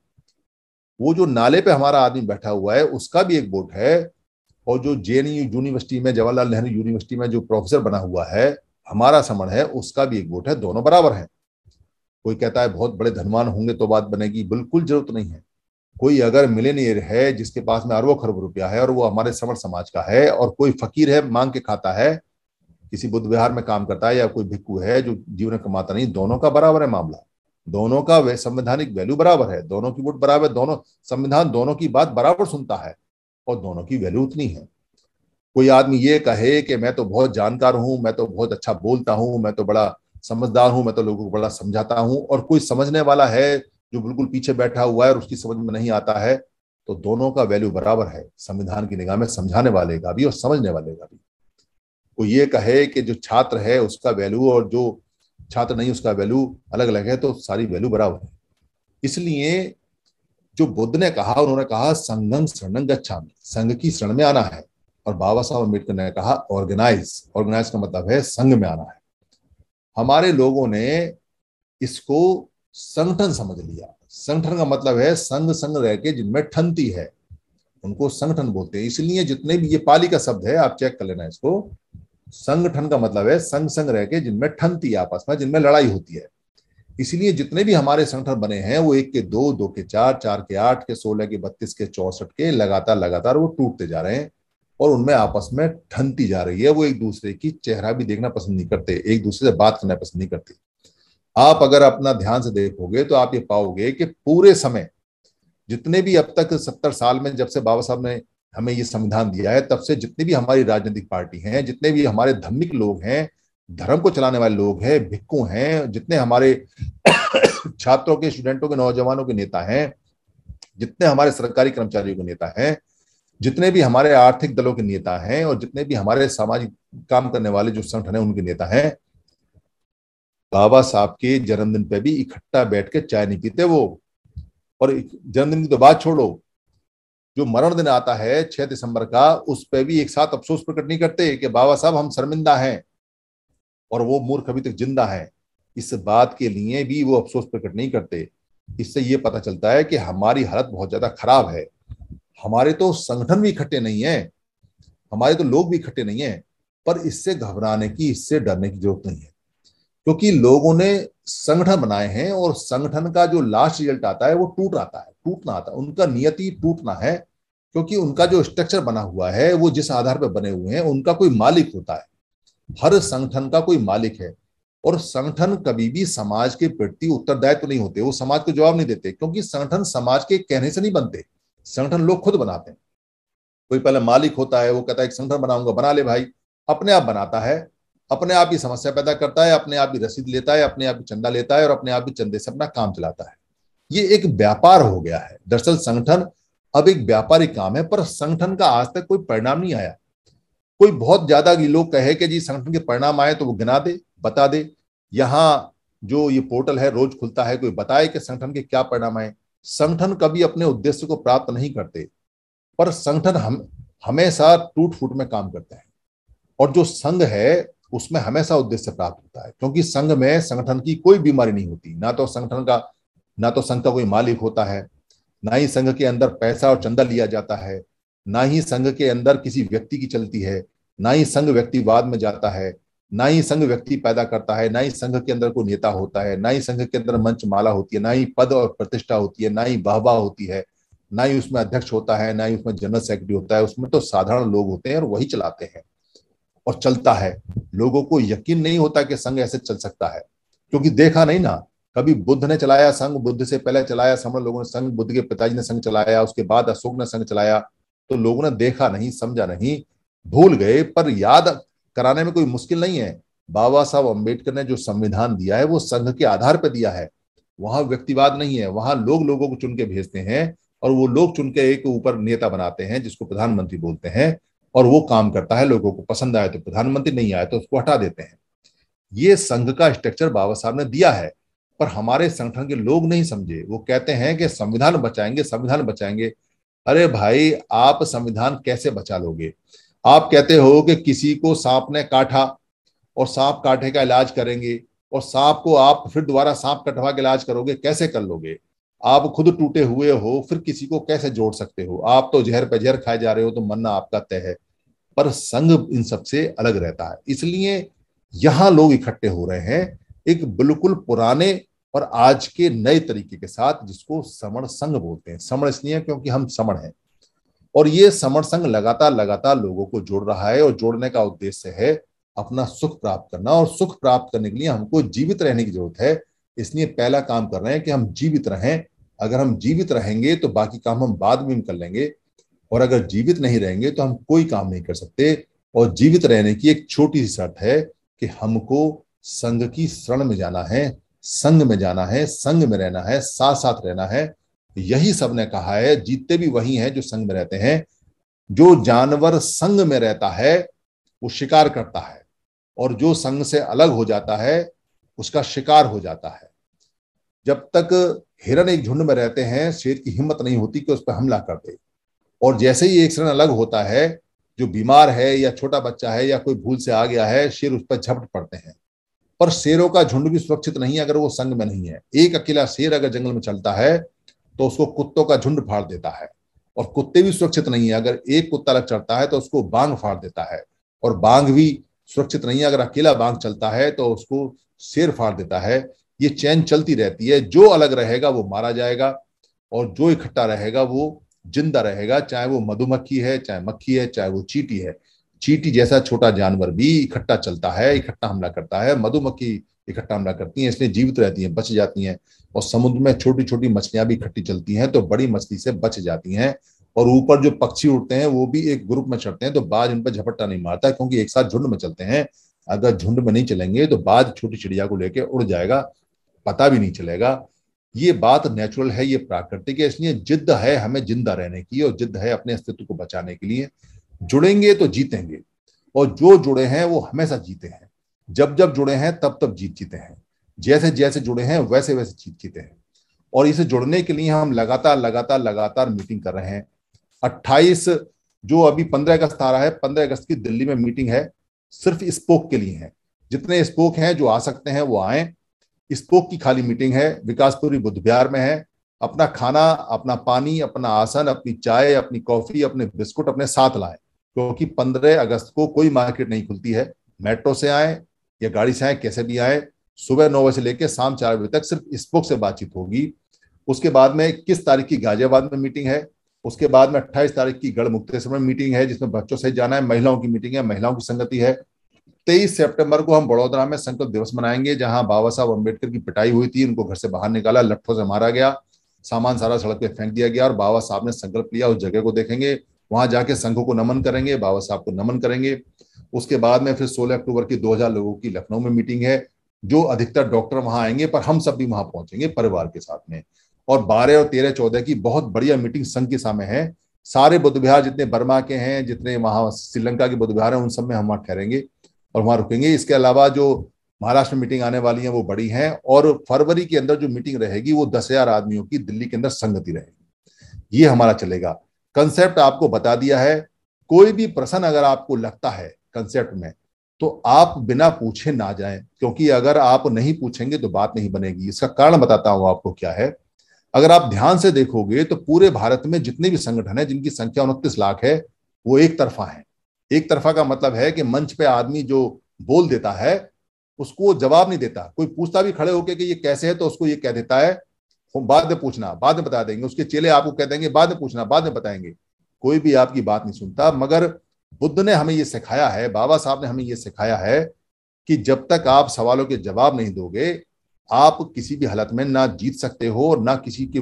वो जो नाले पे हमारा आदमी बैठा हुआ है, उसका भी एक वोट है। और जो जेएनयू यूनिवर्सिटी में जवाहरलाल नेहरू यूनिवर्सिटी में जो प्रोफेसर बना हुआ है, हमारा समण है, उसका भी एक वोट है, दोनों बराबर है। कोई कहता है बहुत बड़े धनवान होंगे तो बात बनेगी, बिल्कुल ज़रूरत नहीं है। कोई अगर मिलेनियर है जिसके पास में अरबों खरबों रुपया है और वो हमारे समर समाज का है और कोई फकीर है, मांग के खाता है, किसी बुद्ध विहार में काम करता है या कोई भिक्कू है जो जीवन कमाता नहीं, दोनों का बराबर है मामला। दोनों का वे संवैधानिक वैल्यू बराबर है। दोनों की वोट बराबर, दोनों संविधान दोनों की बात बराबर सुनता है और दोनों की वैल्यू उतनी है। कोई आदमी ये कहे कि मैं तो बहुत जानकार हूँ, मैं तो बहुत अच्छा बोलता हूँ, मैं तो बड़ा समझदार हूँ, मैं तो लोगों को बड़ा समझाता हूँ और कोई समझने वाला है जो बिल्कुल पीछे बैठा हुआ है और उसकी समझ में नहीं आता है तो दोनों का वैल्यू बराबर है। संविधान की निगाह में समझाने वाले का भी और समझने वाले का भी। वो ये कहे कि जो छात्र है, उसका वैल्यू और जो छात्र नहीं, उसका वैल्यू अलग अलग है तो सारी वैल्यू बराबर है। इसलिए जो बुद्ध ने कहा, उन्होंने कहा, संगम शरणं गच्छामि। संघ की शरण में आना है। और बाबा साहब अंबेडकर ने कहा ऑर्गेनाइज ऑर्गेनाइज का मतलब है संघ में आना है। हमारे लोगों ने इसको संगठन समझ लिया। संगठन का मतलब है संघ संघ रह के जिनमें ठनती है, उनको संगठन बोलते हैं। इसलिए जितने भी ये पाली का शब्द है, आप चेक कर लेना इसको। संगठन का मतलब है संग संग रह के जिनमें ठनती है आपस में, जिनमें लड़ाई होती है। इसलिए जितने भी हमारे संगठन बने हैं, वो एक के दो दो के चार चार के आठ, के सोलह, के बत्तीस, के चौसठ, के लगातार लगातार वो टूटते जा रहे हैं और उनमें आपस में ठनती जा रही है। वो एक दूसरे की चेहरा भी देखना पसंद नहीं करते, एक दूसरे से बात करना पसंद नहीं करते। आप अगर अपना ध्यान से देखोगे तो आप ये पाओगे कि पूरे समय, जितने भी अब तक सत्तर साल में जब से बाबा साहब ने हमें ये संविधान दिया है, तब से जितनी भी हमारी राजनीतिक पार्टी हैं, जितने भी हमारे धार्मिक लोग हैं, धर्म को चलाने वाले लोग हैं भिक्कू हैं, जितने हमारे (coughs) छात्रों के, स्टूडेंटों के, नौजवानों के नेता हैं, जितने हमारे सरकारी कर्मचारियों के नेता हैं, जितने भी हमारे आर्थिक दलों के नेता हैं और जितने भी हमारे सामाजिक काम करने वाले जो संगठन है, उनके नेता हैं बाबा साहब के जन्मदिन पे भी इकट्ठा बैठ के चाय नहीं पीते वो। और जन्मदिन की तो बात छोड़ो, जो मरण दिन आता है, छह दिसंबर का, उस पर भी एक साथ अफसोस प्रकट नहीं करते कि बाबा साहब हम शर्मिंदा हैं और वो मूर्ख अभी तक ज़िंदा है। इस बात के लिए भी वो अफसोस प्रकट नहीं करते। इससे ये पता चलता है कि हमारी हालत बहुत ज़्यादा खराब है। हमारे तो संगठन भी इकट्ठे नहीं है, हमारे तो लोग भी इकट्ठे नहीं है, पर इससे घबराने की, इससे डरने की ज़रूरत नहीं है। क्योंकि लोगों ने संगठन बनाए हैं और संगठन का जो लास्ट रिज़ल्ट आता है वो टूट आता है टूटना आता है उनका नियति टूटना है, क्योंकि उनका जो स्ट्रक्चर बना हुआ है, वो जिस आधार पर बने हुए हैं, उनका कोई मालिक होता है। हर संगठन का कोई मालिक है और संगठन कभी भी समाज के प्रति उत्तरदायित्व तो नहीं होते, वो समाज को जवाब नहीं देते, क्योंकि संगठन समाज के कहने से नहीं बनते, संगठन लोग खुद बनाते हैं। कोई पहले मालिक होता है, वो कहता है संगठन बनाऊँगा, बना ले भाई। अपने आप बनाता है अपने आप ही समस्या पैदा करता है, अपने आप ही रसीद लेता है, अपने आप ही चंदा लेता है और अपने आप ही चंदे से अपना काम चलाता है। ये एक व्यापार हो गया है। दरअसल संगठन अब एक व्यापारिक काम है, पर संगठन का आज तक कोई परिणाम नहीं आया। कोई बहुत ज़्यादा लोग कहे कि जी संगठन के परिणाम आए तो वो गिना दे, बता दे। यहाँ जो ये पोर्टल है, रोज खुलता है, कोई बताए कि संगठन के क्या परिणाम आए। संगठन कभी अपने उद्देश्य को प्राप्त नहीं करते, पर संगठन हम, हमेशा टूट फूट में काम करते हैं। और जो संघ है उसमें हमेशा उद्देश्य प्राप्त होता है क्योंकि संघ में संगठन की कोई बीमारी नहीं होती ना तो संगठन का ना तो संघ का कोई मालिक होता है ना ही संघ के अंदर पैसा और चंदा लिया जाता है ना ही संघ के अंदर किसी व्यक्ति की चलती है ना ही संघ व्यक्तिवाद में जाता है ना ही संघ व्यक्ति पैदा करता है ना ही संघ के अंदर कोई नेता होता है ना ही संघ के अंदर मंच माला होती है ना ही पद और प्रतिष्ठा होती है ना ही वाहवा होती है ना ही उसमें अध्यक्ष होता है ना ही उसमें जनरल सेक्रेटरी होता है उसमें तो साधारण लोग होते हैं और वही चलाते हैं और चलता है। लोगों को यकीन नहीं होता कि संघ ऐसे चल सकता है। क्योंकि देखा नहीं ना, कभी बुद्ध ने चलाया संघ बुद्ध से पहले चलाया समझ, लोगों ने संघ बुद्ध के पिताजी ने संघ चलाया, उसके बाद अशोक ने संघ चलाया तो लोगों ने देखा नहीं, समझा नहीं, भूल गए, पर याद कराने में कोई मुश्किल नहीं है। बाबा साहब अंबेडकर ने जो संविधान दिया है, वो संघ के आधार पर दिया है। वहाँ व्यक्तिवाद नहीं है, वहाँ लोग लोगों को चुन के भेजते हैं और वो लोग चुन के एक ऊपर नेता बनाते हैं, जिसको प्रधानमंत्री बोलते हैं। और वो काम करता है, लोगों को पसंद आए तो प्रधानमंत्री, नहीं आए तो उसको हटा देते हैं। ये संघ का स्ट्रक्चर बाबा साहब ने दिया है, पर हमारे संगठन के लोग नहीं समझे। वो कहते हैं कि संविधान बचाएँगे संविधान बचाएँगे। अरे भाई, आप संविधान कैसे बचा लोगे? आप कहते हो कि किसी को सांप ने काटा और सांप काटे का इलाज करेंगे और सांप को आप फिर दोबारा सांप कटवा के इलाज करोगे, कैसे कर लोगे? आप खुद टूटे हुए हो, फिर किसी को कैसे जोड़ सकते हो? आप तो जहर पे जहर खाए जा रहे हो तो मरना आपका तय है। पर संघ इन सबसे अलग रहता है। इसलिए यहाँ लोग इकट्ठे हो रहे हैं एक बिल्कुल पुराने और आज के नए तरीके के साथ जिसको समण संघ बोलते हैं। समण इसलिए क्योंकि हम समण हैं। और ये समण संघ लगातार लगातार लोगों को जोड़ रहा है और जोड़ने का उद्देश्य है अपना सुख प्राप्त करना और सुख प्राप्त करने के लिए हमको जीवित रहने की ज़रूरत है। इसलिए पहला काम कर रहे हैं कि हम जीवित रहें। अगर हम जीवित रहेंगे तो बाकी काम हम बाद में कर लेंगे। और अगर जीवित नहीं रहेंगे तो हम कोई काम नहीं कर सकते। और जीवित रहने की एक छोटी सी शर्त है कि हमको संघ की शरण में जाना है, संघ में जाना है, संघ में रहना है साथ साथ रहना है। यही सबने कहा है, जीतते भी वही हैं जो संघ में रहते हैं। जो जानवर संघ में रहता है, वो शिकार करता है। और जो संघ से अलग हो जाता है, उसका शिकार हो जाता है। जब तक हिरन एक झुंड में रहते हैं, शेर की हिम्मत नहीं होती कि उस पर हमला कर दे। और जैसे ही एक हिरन अलग होता है, जो बीमार है या छोटा बच्चा है या कोई भूल से आ गया है, शेर उस पर झपट पड़ते हैं। पर शेरों का झुंड भी सुरक्षित नहीं है अगर वो संग में नहीं है। एक अकेला शेर अगर जंगल में चलता है तो उसको कुत्तों का झुंड फाड़ देता है। और कुत्ते भी सुरक्षित नहीं है। अगर एक कुत्ता अलग चलता है तो उसको बांग फाड़ देता है। और बांग भी सुरक्षित नहीं है। अगर अकेला बांग चलता है तो उसको शेर फाड़ देता है। ये चैन चलती रहती है। जो अलग रहेगा, वो मारा जाएगा। और जो इकट्ठा रहेगा, वो ज़िंदा रहेगा, चाहे वो मधुमक्खी है, चाहे मक्खी है, चाहे वो चीटी है। चीटी जैसा छोटा जानवर भी इकट्ठा चलता है, इकट्ठा हमला करता है। मधुमक्खी इकट्ठा हमला करती है, इसलिए जीवित रहती है, बच जाती हैं। और समुद्र में छोटी छोटी मछलियाँ भी इकट्ठी चलती हैं तो बड़ी मछली से बच जाती हैं। और ऊपर जो पक्षी उड़ते हैं, वो भी एक ग्रुप में चढ़ते हैं तो बाज उन पर झपट्टा नहीं मारता, क्योंकि एक साथ झुंड में चलते हैं। अगर झुंड में नहीं चलेंगे तो बाद छोटी चिड़िया को लेकर उड़ जाएगा, पता भी नहीं चलेगा। ये बात नेचुरल है, ये प्राकृतिक है, इसलिए जिद्द है हमें ज़िंदा रहने की और जिद्द है अपने अस्तित्व को बचाने के लिए। जुड़ेंगे तो जीतेंगे, और जो जुड़े हैं वो हमेशा जीते हैं। जब जब जुड़े हैं, तब तब जीत जीते हैं। जैसे जैसे जुड़े हैं, वैसे वैसे जीत जीते हैं। और इसे जुड़ने के लिए हम लगातार लगातार लगातार मीटिंग कर रहे हैं। 28 जो अभी 15 अगस्त आ रहा है 15 अगस्त की दिल्ली में मीटिंग है, सिर्फ़ स्पोक के लिए है। जितने स्पोक हैं, जो आ सकते हैं, वो आए। स्पोक की खाली मीटिंग है, विकासपुरी बुद्ध विहार में है। अपना खाना, अपना पानी, अपना आसन, अपनी चाय, अपनी कॉफ़ी, अपने बिस्कुट अपने साथ लाएँ, क्योंकि पंद्रह अगस्त को कोई मार्केट नहीं खुलती है। मेट्रो से आए या गाड़ी से आए, कैसे भी आए, सुबह नौ बजे से लेकर शाम चार बजे तक सिर्फ़ स्पोक से बातचीत होगी। उसके बाद में किस तारीख की गाजियाबाद में मीटिंग है? उसके बाद में अट्ठाईस तारीख की गढ़ मुक्तेश्वर में मीटिंग है, जिसमें बच्चों से जाना है, महिलाओं की मीटिंग है, महिलाओं की संगति है। तेईस सितंबर को हम बड़ोदरा में संकल्प दिवस मनाएँगे, जहाँ बाबा साहब अंबेडकर की पिटाई हुई थी, उनको घर से बाहर निकाला, लट्ठों से मारा गया, सामान सारा सड़क पे फेंक दिया गया और बाबा साहब ने संकल्प लिया, उस जगह को देखेंगे, वहाँ जाके संघों को नमन करेंगे, बाबा साहब को नमन करेंगे। उसके बाद में फिर 16 अक्टूबर की 2000 लोगों की लखनऊ में मीटिंग है, जो अधिकतर डॉक्टर वहाँ आएँगे, पर हम सब भी वहाँ पहुँचेंगे परिवार के साथ में। और बारह और तेरह चौदह की बहुत बढ़िया मीटिंग संघ के सामने है। सारे बुद्ध विहार जितने बर्मा के हैं, जितने वहाँ श्रीलंका के बुद्ध विहार हैं, उन सब में हम वहाँ ठहरेंगे। और वहाँ रुकेंगे। इसके अलावा जो महाराष्ट्र में मीटिंग आने वाली है, वो बड़ी है और फरवरी के अंदर जो मीटिंग रहेगी, वो दस हज़ार आदमियों की दिल्ली के अंदर संगति रहेगी। ये हमारा चलेगा। कंसेप्ट आपको बता दिया है। कोई भी प्रश्न अगर आपको लगता है कंसेप्ट में तो आप बिना पूछे ना जाएँ, क्योंकि अगर आप नहीं पूछेंगे तो बात नहीं बनेगी। इसका कारण बताता हूँ आपको क्या है। अगर आप ध्यान से देखोगे तो पूरे भारत में जितने भी संगठन है, जिनकी संख्या उनतीस लाख है, वो एक तरफा है। एक तरफा का मतलब है कि मंच पे आदमी जो बोल देता है, उसको जवाब नहीं देता। कोई पूछता भी खड़े होकर कि ये कैसे है तो उसको ये कह देता है बाद में पूछना, बाद में बता देंगे। उसके चेले आपको कह देंगे, बाद में पूछना, बाद में बताएँगे। कोई भी आपकी बात नहीं सुनता। मगर बुद्ध ने हमें ये सिखाया है, बाबा साहब ने हमें ये सिखाया है कि जब तक आप सवालों के जवाब नहीं दोगे, आप किसी भी हालत में ना जीत सकते हो और ना किसी के,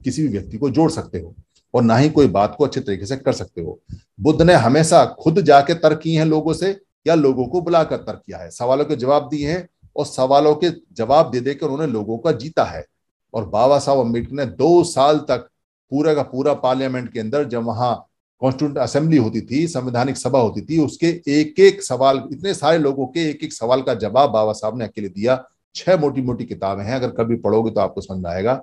किसी भी व्यक्ति को जोड़ सकते हो। और ना ही कोई बात को अच्छे तरीके से कर सकते हो। बुद्ध ने हमेशा खुद जाके तर्क किए हैं लोगों से, या लोगों को बुलाकर तर्क किया है। सवालों के जवाब दिए हैं और सवालों के जवाब दे देकर उन्होंने लोगों का जीता है। और बाबा साहब अंबेडकर ने दो साल तक पूरा का पूरा पार्लियामेंट के अंदर जब वहाँ कॉन्स्टिट्यूंट असेंबली होती थी, संवैधानिक सभा होती थी, उसके एक एक सवाल, इतने सारे लोगों के एक एक सवाल का जवाब बाबा साहब ने अकेले दिया। छह मोटी मोटी किताबें हैं, अगर कभी पढ़ोगे तो आपको समझ में आएगा।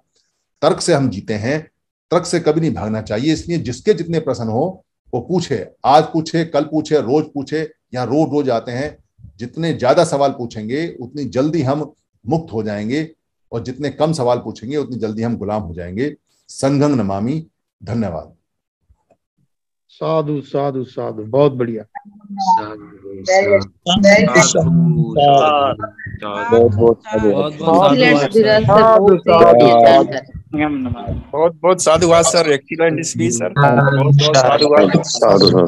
तर्क से हम जीते हैं। तर्क से कभी नहीं भागना चाहिए। इसलिए जिसके जितने प्रश्न हो वो पूछे। आज पूछे कल पूछे रोज पूछे या रोज रोज आते हैं। जितने ज़्यादा सवाल पूछेंगे उतनी जल्दी हम मुक्त हो जाएँगे और जितने कम सवाल पूछेंगे उतनी जल्दी हम गुलाम हो जाएँगे। संगंग नमामि। धन्यवाद। साधु साधु साधु। बहुत बढ़िया। बहुत बहुत साधु बहुत बहुत साधुवाद सर। एक्सीलेंट स्पीच सर बहुत बहुत साधुवाद। साधु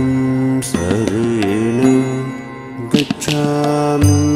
शरणं गच्छामि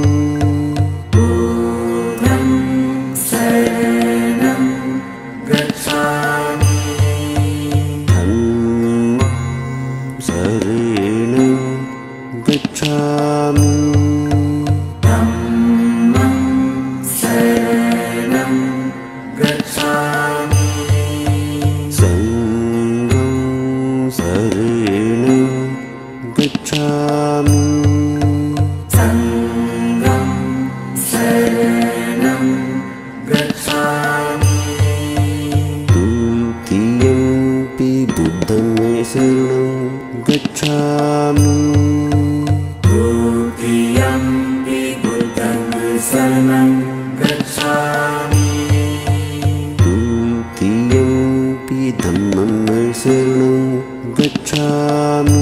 gian